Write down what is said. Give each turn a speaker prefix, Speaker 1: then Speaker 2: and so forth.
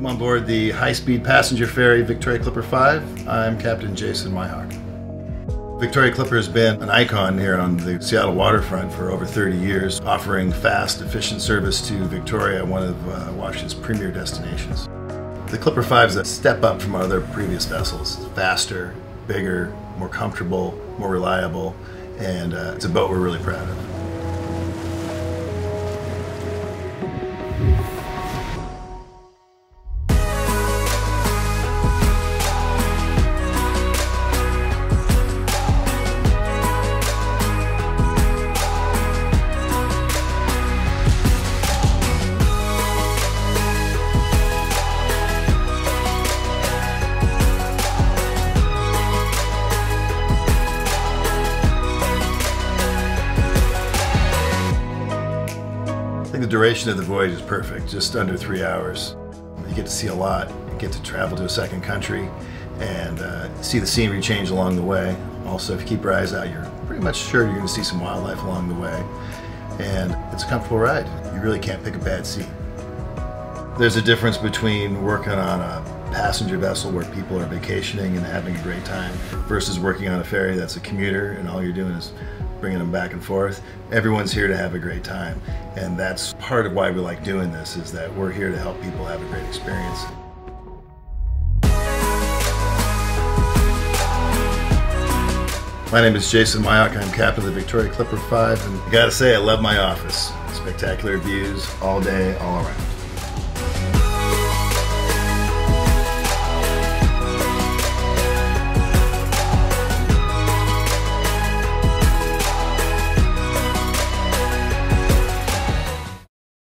Speaker 1: board the high-speed passenger ferry Victoria Clipper 5. I'm Captain Jason Myhawk. Victoria Clipper has been an icon here on the Seattle waterfront for over 30 years, offering fast, efficient service to Victoria, one of uh, Washington's premier destinations. The Clipper 5 is a step up from our other previous vessels. It's faster, bigger, more comfortable, more reliable, and uh, it's a boat we're really proud of. Think the duration of the voyage is perfect, just under three hours. You get to see a lot. You get to travel to a second country and uh, see the scenery change along the way. Also, if you keep your eyes out, you're pretty much sure you're going to see some wildlife along the way. And it's a comfortable ride. You really can't pick a bad seat. There's a difference between working on a passenger vessel where people are vacationing and having a great time versus working on a ferry that's a commuter and all you're doing is bringing them back and forth. Everyone's here to have a great time. And that's part of why we like doing this is that we're here to help people have a great experience. My name is Jason Myhawk. I'm captain of the Victoria Clipper 5 and I gotta say I love my office. Spectacular views all day, all around.